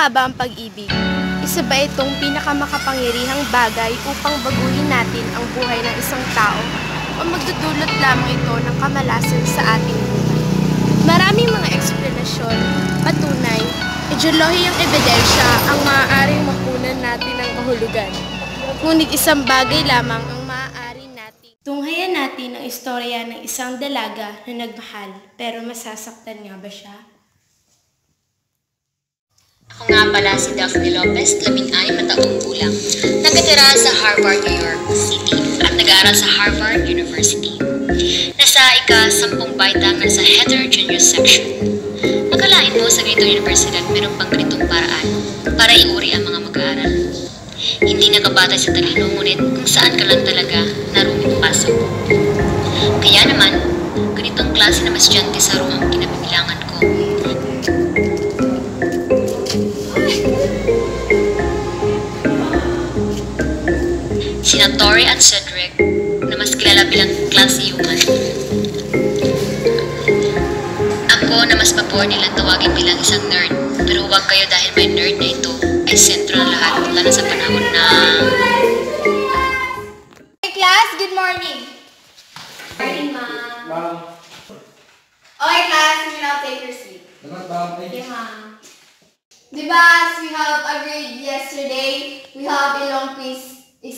nga ba ang pag-ibig? Isa ba itong pinakamakapangyarihang bagay upang baguhin natin ang buhay ng isang tao o magdudulot lamang ito ng kamalasan sa ating buhay? Maraming mga eksplanasyon, patunay, ideolohiyang ebidensya ang maaaring makunan natin ng kahulugan. Ngunit isang bagay lamang ang maaari natin. Tunghayan natin ang istorya ng isang dalaga na nagmahal pero masasaktan nga ba siya? Ako nga pala si Daphne Lopez, labing anim na taong gulang. Nagkatira sa Harvard, New York City at nag-aaral sa Harvard University. Nasa ika-sampung baitang nasa heterogeneous section. Magkalain mo sa ganitong universidad mayroong pang ganitong paraan para iuri ang mga mag-aaral. Hindi nakabatay sa talino ngunit kung saan ka lang talaga naruming pasok. Kaya naman, ganitong klase na masyante sa room ang Sina Tori at Cedric na mas kilala bilang klase human. Ako na mas pabor nilang tawagin bilang isang nerd. Pero huwag kayo dahil may nerd na ito ay sentro ng lahat lalo sa panahon na... Hey class, good morning. Morning, ma'am. Ma'am, Okay class, you now take your seat. dapat ma'am, ay, Okay, ma'am. Diba, as we have agreed yesterday, we have a long quiz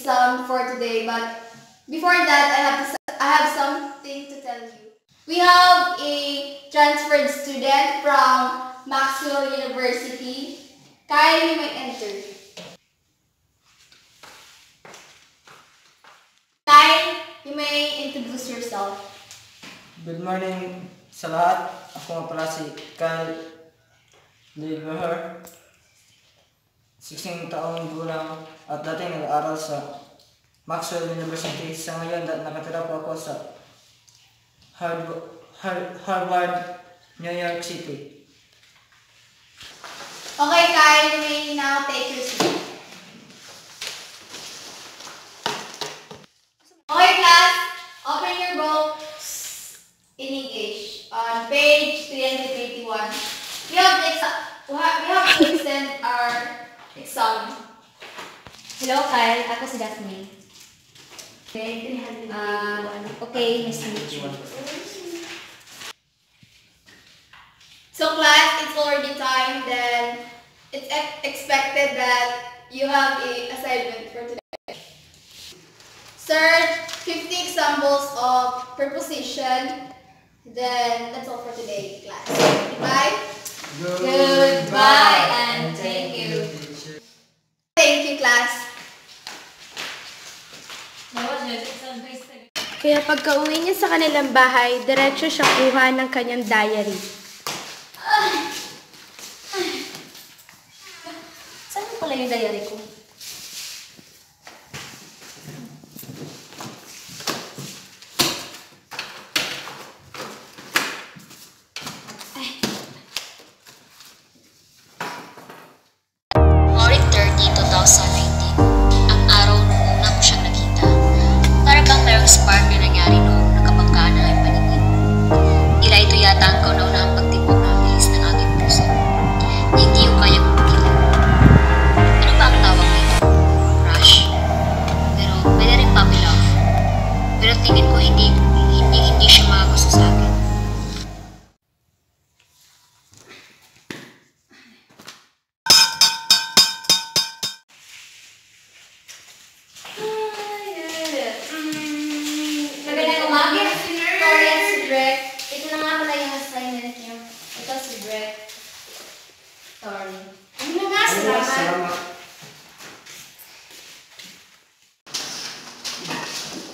exam for today, but before that, I have to, I have something to tell you. We have a transferred student from Maxwell University. Kyle, you may enter. Kyle, you may introduce yourself. good morning sa lahat. Ako nga pala si Kyle. 16 taong gulang at dating nag-aaral sa Maxwell University. Sa ngayon, nakatira po ako sa Harvard, New York City. Okay, Kyle, you may now take your seat. Okay, class, open your books in English on page 381. We have, the exa- we have, we have to extend our exam. Hello, Kyle. Ako si Daphne. Ah, okay, nice to meet you. So, class, it's already time. Then, it's ex- expected that you have a assignment for today. Search 50 examples of preposition. Then, that's all for today, class. Goodbye. Goodbye Kaya pagka uwi niya sa kanilang bahay, diretso siya kuha ng kanyang diary. Saan mo pala yung diary ko?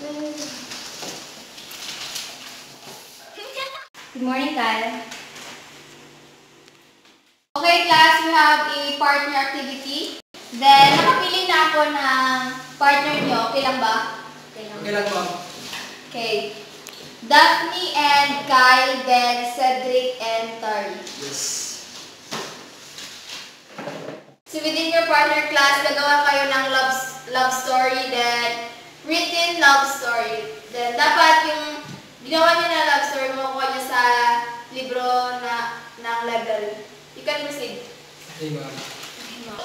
Good morning, Kyle. Okay, class, we have a partner activity. Then, nakapili na ako ng partner niyo. Okay lang ba? Okay lang. Okay lang ma'am. Okay. Daphne and Kyle, then Cedric and Tari. Yes. So within your partner class, gagawa kayo ng love, love story, then written love story. Then, dapat yung ginawa niya na love story mo, kuha niya sa libro na ng level. You can proceed. Hey, ma'am. Hey, ma'am.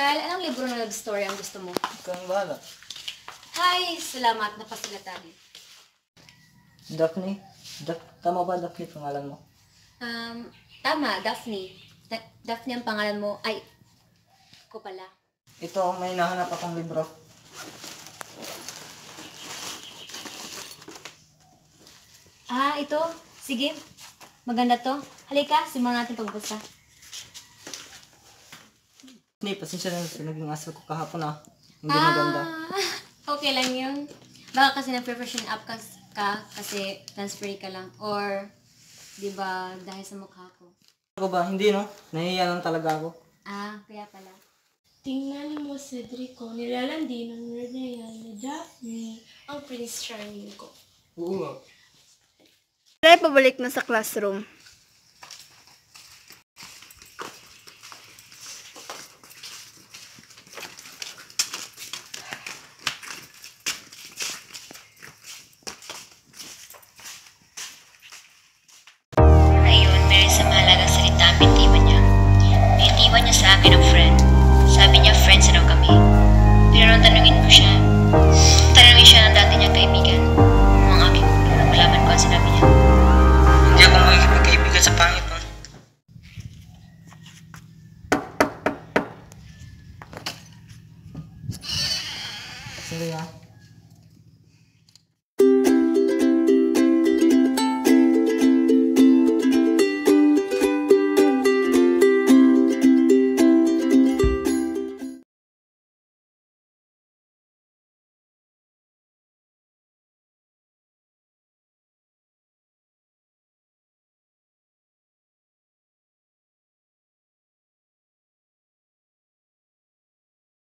Anong libro na love story ang gusto mo? Ikaw ang bahala. Hi! Salamat, napasilatan. Daphne? Daph- tama ba Daphne pangalan mo? Um, tama, Daphne. Da- Daphne ang pangalan mo. Ay, ko pala. Ito, may nahanap akong libro. Ah, ito. Sige. Maganda to. Halika, simulan natin pagbasa. Hindi, pasensya na sa naging asal ko kahapon ah. Hindi maganda. Okay lang yun. Baka kasi na-preparation up ka, ka kasi transfer ka lang. Or, di ba, dahil sa mukha ko. Ako ba? Hindi no? Nahihiya lang talaga ako. Ah, kaya pala. Tingnan mo, Cedrico, nilalandi ng Renea ni Daphne ang Prince Charming ko. Oo nga. Tayo pabalik na sa classroom.